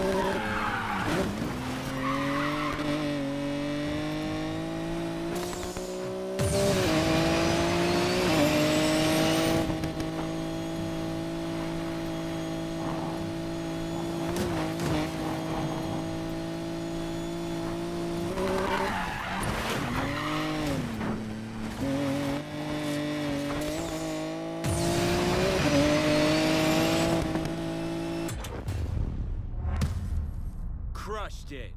Oh. crushed it.